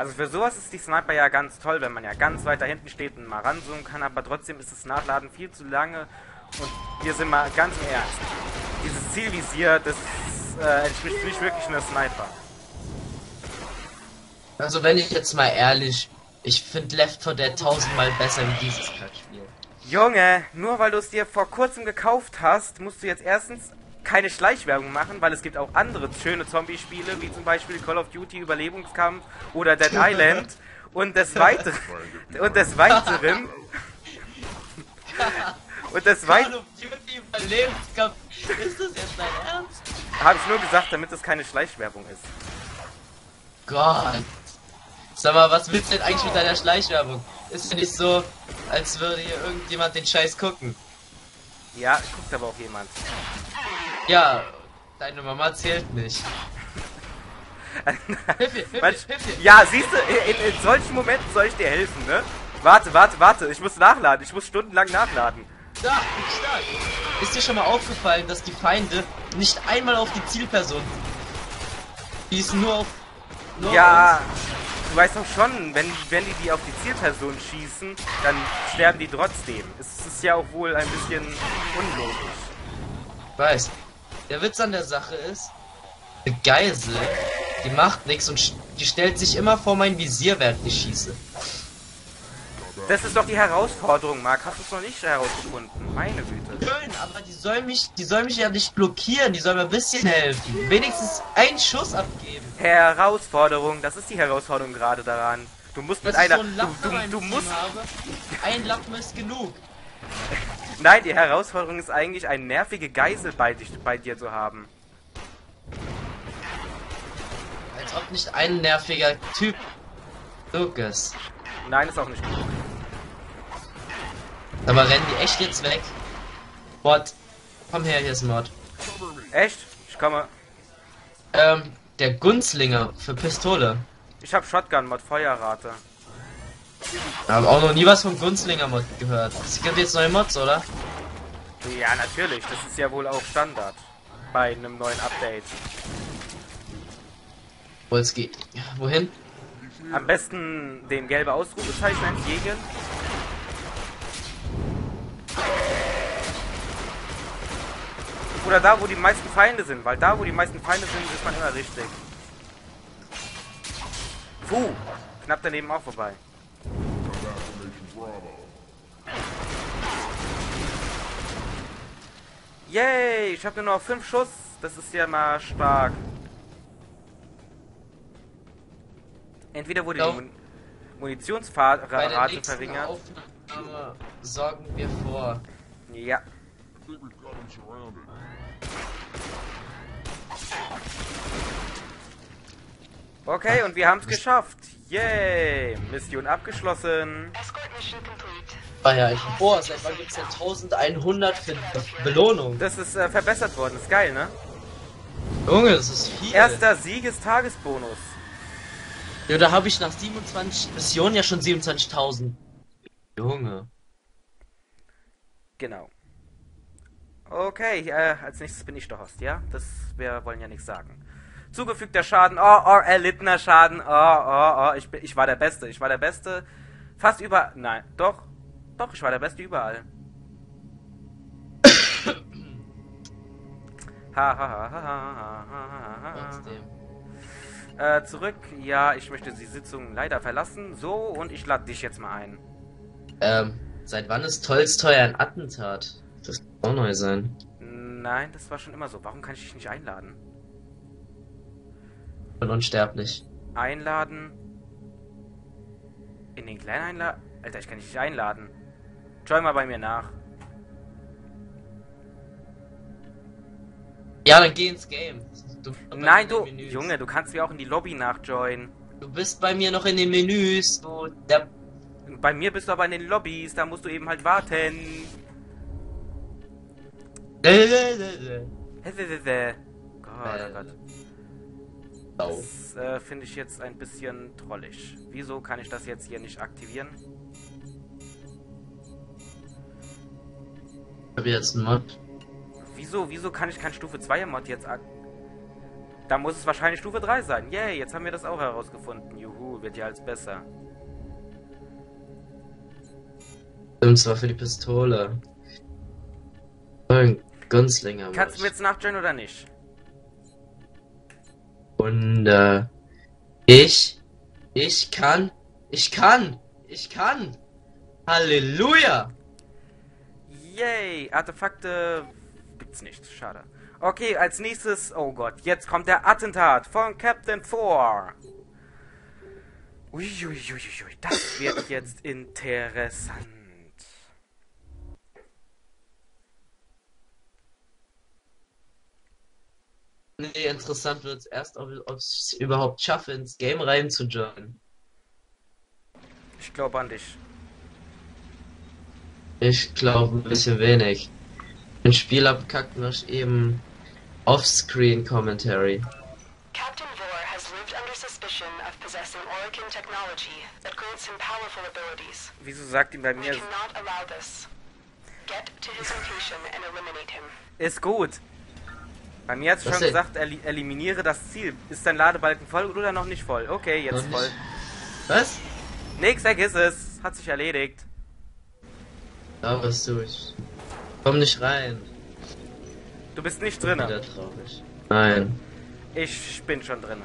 Also für sowas ist die Sniper ja ganz toll, wenn man ja ganz weit da hinten steht und mal ranzoomen kann, aber trotzdem ist das Nachladen viel zu lange und wir sind mal ganz im Ernst. Dieses Zielvisier, das äh, entspricht nicht wirklich einer Sniper. Also wenn ich jetzt mal ehrlich, ich finde Left 4 Dead tausendmal besser wie dieses Kackspiel. Junge, nur weil du es dir vor kurzem gekauft hast, musst du jetzt erstens keine Schleichwerbung machen, weil es gibt auch andere schöne Zombie-Spiele, wie zum Beispiel Call of Duty Überlebungskampf oder Dead Island. Und des Weiteren, und des Weiteren, und des Call Weiteren, of Duty Überlebenskampf. Ist das jetzt dein Ernst? habe ich nur gesagt, damit es keine Schleichwerbung ist. Gott. Sag mal, was willst du denn eigentlich mit deiner Schleichwerbung? Ist ja nicht so, als würde hier irgendjemand den Scheiß gucken. Ja, guckt aber auch jemand. Ja, deine Mama zählt nicht. Hilf mir, hilf mir, hilf mir. ja, siehst du, in, in solchen Momenten soll ich dir helfen, ne? Warte, warte, warte, ich muss nachladen, ich muss stundenlang nachladen. Da, stark. Ist dir schon mal aufgefallen, dass die Feinde nicht einmal auf die Zielperson ist nur auf nur Ja, auf du weißt doch schon, wenn, wenn die die auf die Zielperson schießen, dann sterben die trotzdem. Es ist ja auch wohl ein bisschen unlogisch. weiß. Der Witz an der Sache ist, eine Geisel, die macht nichts und die stellt sich immer vor mein Visier, während ich schieße. Das ist doch die Herausforderung, Marc. Hast du es noch nicht herausgefunden? Meine Güte. Schön, aber die soll mich, die soll mich ja nicht blockieren, die soll mir ein bisschen helfen. Wenigstens einen Schuss abgeben. Herausforderung, das ist die Herausforderung gerade daran. Du musst mit einer... so einen Du, du, du musst... habe. Ein Lappen ist genug. Nein, die Herausforderung ist eigentlich, eine nervige Geisel bei, dich, bei dir zu haben. Als ob nicht ein nerviger Typ. Lukas. Nein, ist auch nicht genug. Aber rennen die echt jetzt weg? Mod. Komm her, hier ist ein Mod. Echt? Ich komme... Ähm, der Gunzlinger für Pistole. Ich hab Shotgun-Mod, Feuerrate. Wir haben auch noch nie was vom Gunzlinger Mod gehört. Es gibt jetzt neue Mods, oder? Ja, natürlich. Das ist ja wohl auch Standard. Bei einem neuen Update. Wo es geht. Wohin? Am besten den gelbe Ausrufezeichen entgegen. Oder da, wo die meisten Feinde sind. Weil da, wo die meisten Feinde sind, ist man immer richtig. Puh, knapp daneben auch vorbei. Yay, ich habe nur noch 5 Schuss. Das ist ja mal stark. Entweder wurde die Ja. Mun Munitionsrate verringert. Aufnahme sorgen wir vor. Ja. Okay, und wir haben es geschafft. Yay! Mission abgeschlossen. Ah ja, ich. Boah, seit wann gibt's denn 1100 für Belohnung? Das ist äh, verbessert worden. Ist geil, ne? Junge, das ist viel. Erster Siegestagesbonus. Ja, da habe ich nach 27 Missionen ja schon 27.000. Junge. Genau. Okay, äh, als nächstes bin ich der Host, ja? Das, wir wollen ja nichts sagen. Zugefügter Schaden, oh, oh, erlittener Schaden, oh, oh, oh, ich, bin, ich war der Beste, ich war der Beste. Fast über, nein, doch, doch, ich war der Beste überall. ha, ha, ha, ha, ha, ha, ha, ha. Trotzdem. Äh, zurück, ja, ich möchte die Sitzung leider verlassen. So, und ich lade dich jetzt mal ein. Ähm, seit wann ist Tolstoi ein Attentat? Das kann auch neu sein. Nein, das war schon immer so. Warum kann ich dich nicht einladen? Und unsterblich. Einladen. In den kleinen Einladen? Alter, ich kann dich nicht einladen. Join mal bei mir nach. Ja, dann geh ins Game. Du, Nein, du, Menüs. Junge, du kannst mir auch in die Lobby nachjoinen. Du bist bei mir noch in den Menüs. Du, der, Bei mir bist du aber in den Lobbys, da musst du eben halt warten. Gott, oh Gott. Das äh, finde ich jetzt ein bisschen trollig. Wieso kann ich das jetzt hier nicht aktivieren? Ich hab jetzt einen Mod. Wieso, wieso kann ich kein Stufe 2 Mod jetzt ak Da muss es wahrscheinlich Stufe 3 sein. Yay, jetzt haben wir das auch herausgefunden. Juhu, wird ja als besser. Und zwar für die Pistole. Ein Gunslinger. Kannst du mir jetzt nachjoinen oder nicht? Und äh, ich, ich kann, ich kann, ich kann. Halleluja! Yay, Artefakte gibt's nicht. Schade. Okay, als nächstes, oh Gott, jetzt kommt der Attentat von Captain Thor. Uiuiuiui, das wird jetzt interessant. Nee, interessant wird es erst, ob ich es überhaupt schaffe, ins Game rein zu joinen. Ich glaube an dich. Ich glaube ein bisschen wenig. Ein Spiel abkackt noch eben Offscreen Commentary. Captain Vor has lived under suspicion of possessing Orokin technology that grants him powerful abilities. Wieso sagt ihm bei We mir, cannot allow this. Get to his location and eliminate him. ist gut. Bei mir hat es schon denn? gesagt, eli eliminiere das Ziel. Ist dein Ladebalken voll oder noch nicht voll? Okay, jetzt Noch nicht. voll. Was? Nix, vergiss es. Hat sich erledigt. Da was du ich. Komm nicht rein. Du bist nicht Wieder drinne. traurig. Nein. Ich bin schon drinne.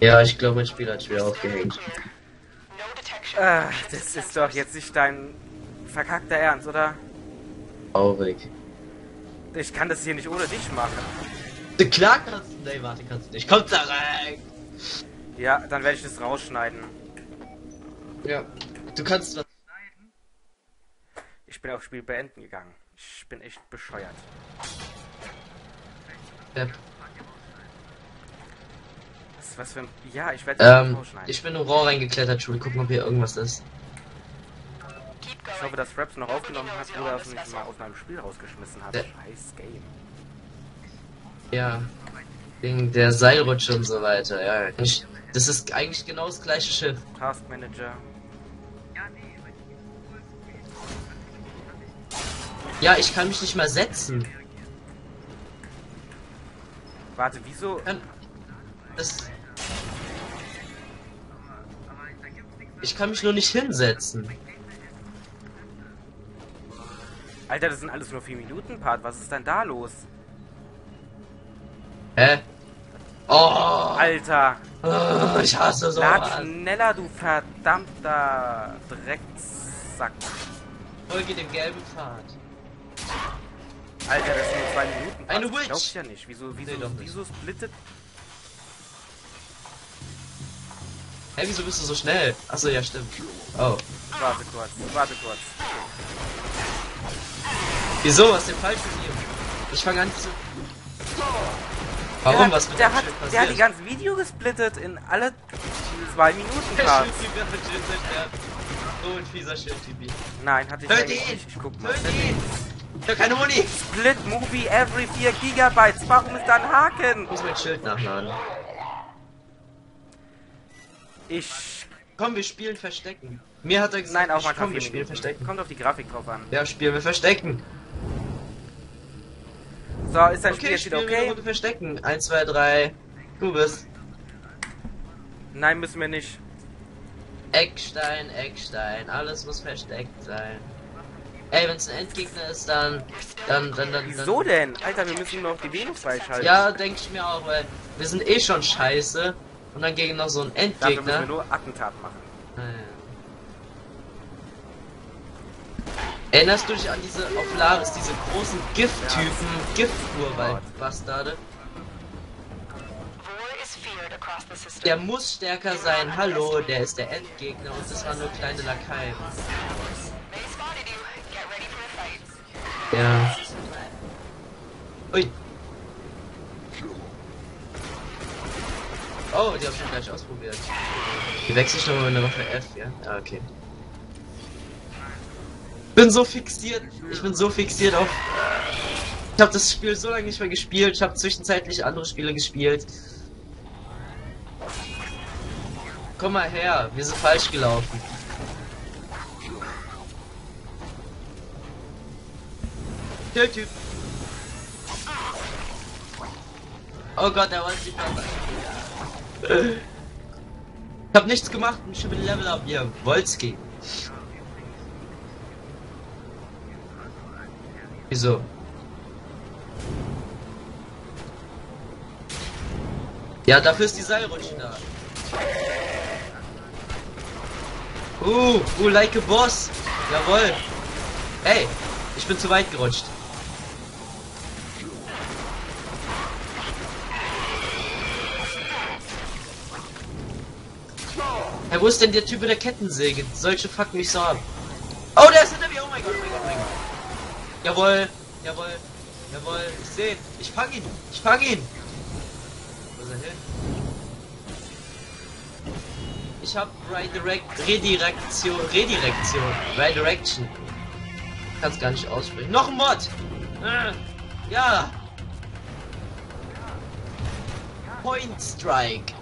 Ja, ich glaube, mein Spiel hat schwer aufgehängt. Ah, das ist doch jetzt nicht dein verkackter Ernst, oder? Traurig. Ich kann das hier nicht ohne dich machen. Klar kannst du. Nee, warte, kannst du nicht. Komm da rein! Ja, dann werde ich das rausschneiden. Ja. Du kannst was. Ich bin aufs Spiel beenden gegangen. Ich bin echt bescheuert. Ja. Was, was für ein... Ja, ich werde das Ähm, rausschneiden. ich bin im Rohr reingeklettert, Schule. Gucken, ob hier irgendwas ist. Ich hoffe, dass Raps noch aufgenommen hat oder dass mich mal aus meinem Spiel rausgeschmissen hat. Ja. Scheiß Game. Ja. Wegen der Seilrutsche und so weiter, ja. Ich, das ist eigentlich genau das gleiche Schiff. Task Manager. Ja, ich kann mich nicht mal setzen. Warte, wieso? Das. Ich kann mich nur nicht hinsetzen. Alter, das sind alles nur 4 Minuten Part. Was ist denn da los? Hä? Oh, Alter, oh ich hasse so. lad schneller, du verdammter Drecksack. Folge dem gelben Pfad. Alter, das sind nur 2 Minuten Part. Eine Witch. glaubst ja nicht. Wieso, wieso, Nee, wieso splittet... Hä, wieso bist du so schnell? Achso, ja, stimmt. Oh. Warte kurz, warte kurz. Wieso? Was ist denn falsch mit ihm? Ich fange an zu. Warum? der, Was mit der hat, der hat die ganze Video gesplittet in alle 2 Minuten hat zerstört. So ein fieser Schildtyp. Nein, hatte ich eigentlich ihn! nicht. Ich guck mal. Töte ihn! Ich hab keine Muni! Split Movie every 4 Gigabytes. Warum ist da ein Haken? Ich muss mein Schild nachladen. Ich. Komm, wir spielen Verstecken. Mir hat er gesagt, Nein, auch manchmal komm, wir 4 spielen. Verstecken. Kommt auf die Grafik drauf an. Ja, spielen wir Verstecken. So, ist dein Spiel Okay, jetzt wieder okay? Runde Verstecken. 1, 2, 3. Du bist. Nein, müssen wir nicht. Eckstein, Eckstein. Alles muss versteckt sein. Ey, wenn es ein Endgegner ist, dann. Dann, dann, dann. Wieso denn? Alter, wir müssen auf die Venus freischalten. Ja, denke ich mir auch, weil wir sind eh schon scheiße. Und dann gegen noch so einen Dafür müssen wir Endgegner. nur Attentat machen. Erinnerst du dich an diese auf Laris, diese großen Gifttypen, Gift-Urwald-Bastarde? Der muss stärker sein, hallo, der ist der Endgegner und das waren nur kleine Lakaien. Ja. Ui. Oh, die hab ich schon gleich ausprobiert. Die wechsle ich nochmal mit der Waffe F, ja? Ja, okay. Bin so fixiert. Ich bin so fixiert auf. Ich habe das Spiel so lange nicht mehr gespielt. Ich habe zwischenzeitlich andere Spiele gespielt. Komm mal her, wir sind falsch gelaufen. Der Typ. Oh Gott, er wollte sich Ich hab nichts gemacht und ich bin Level up, ihr Wolski. Wieso? Ja, dafür ist die Seilrutsche da. Uh, uh, like a boss. Jawohl. Hey, ich bin zu weit gerutscht. Hey, wo ist denn der Typ mit der Kettensäge? Solche fucken mich so ab. Oh, der ist hinter mir. Oh mein Gott, oh mein Gott. Jawohl, jawohl, jawohl. Ich sehe ihn. Ich fang ihn. Ich fang ihn. Wo ist er hin? Ich hab Redirect, Redirektion, Redirektion, Redirection. Kann's gar nicht aussprechen. Noch ein Mod! Äh, ja! Point Strike.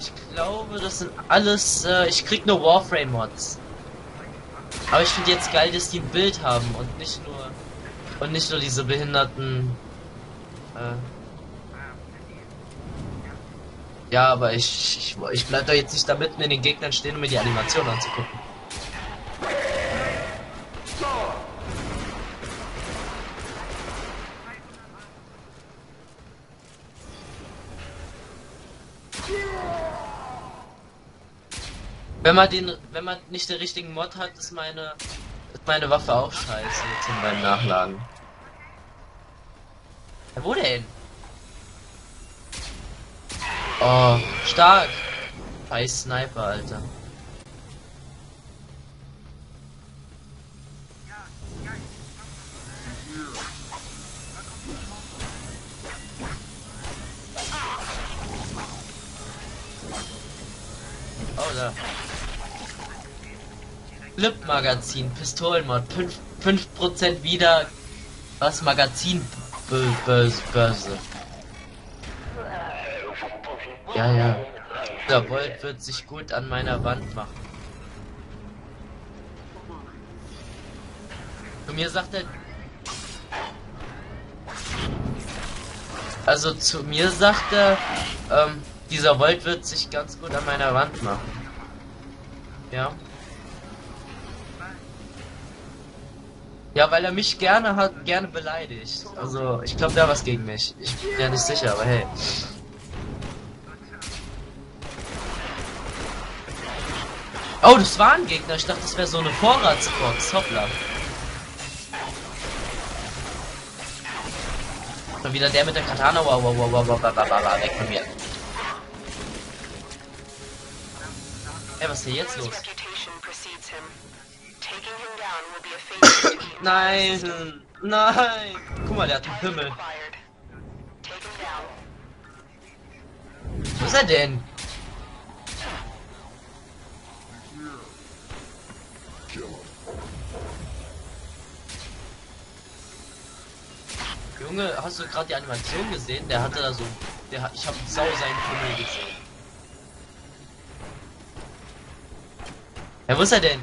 Ich glaube, das sind alles, äh, ich krieg nur Warframe-Mods. Aber ich finde jetzt geil, dass die ein Bild haben und nicht nur, und nicht nur diese behinderten, äh, ja, aber ich, ich, ich bleib da jetzt nicht da mitten in den Gegnern stehen, um mir die Animation anzugucken. Wenn man den, wenn man nicht den richtigen Mod hat, ist meine, ist meine Waffe auch scheiße in meinem Nachladen. Wo denn? Oh, stark. Scheiß Sniper, Alter. Oh, da. Flip-Magazin, Pistolenmod, 5%, 5 wieder was Magazin Börse. Ja, ja. Der Volt wird sich gut an meiner Wand machen. Zu mir sagt er. Also zu mir sagt er, ähm, dieser Volt wird sich ganz gut an meiner Wand machen. Ja. Ja, weil er mich gerne hat, gerne beleidigt. Also, ich glaube, der was gegen mich. Ich bin ja nicht sicher, aber hey. Oh, das war ein Gegner. Ich dachte, das wäre so eine Vorratsbox. Hoppla. Schon wieder der mit der Katana. Wow, wow, wow, wow, wow, wow, wow, wow, weg von mir. Ey, was ist hier jetzt los? Nein, nein. Guck mal, der hat einen Pimmel. Wo ist er denn? Junge, hast du gerade die Animation gesehen? Der hatte da so, der hat, ich habe sau seinen Pimmel gesehen. Ja, wo ist er denn?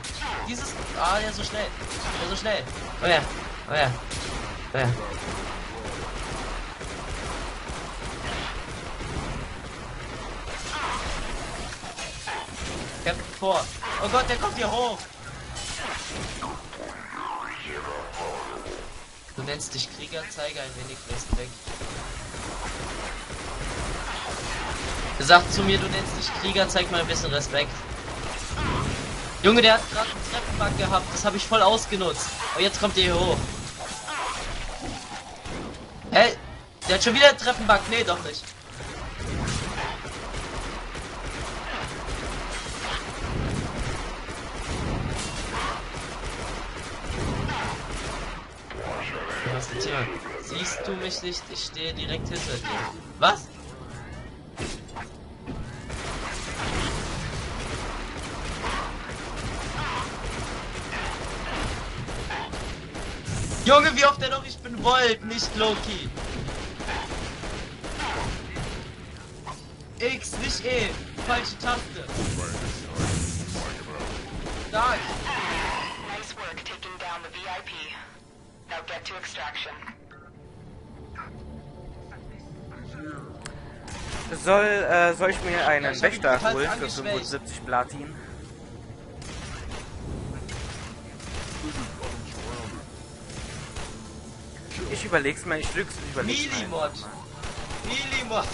Dieses, ah, der ist so schnell, der ist so schnell. Oh ja, oh ja, oh ja. Kämpft vor. Oh Gott, der kommt hier hoch. Du nennst dich Kriegerzeiger ein wenig Respekt. Sagt zu mir, du nennst dich Krieger, zeig mal ein bisschen Respekt. Junge, der hat gerade einen Treppenbug gehabt, das habe ich voll ausgenutzt. Aber jetzt kommt der hier hoch. Hä? Hey, der hat schon wieder einen Treppenbug. Nee, doch nicht. Was ist hier? Siehst du mich nicht? Ich stehe direkt hinter dir. Was? Junge, wie oft er noch ich bin Volt, nicht Loki. X, nicht E. Falsche Taste. Da. Nice work taking down the VIP. Now get to extraction. Soll, äh, soll ich mir einen Wächter holen für 75 Platin? Ich überleg's mir, ich drück's, ich überleg's. Milimod. Milimod.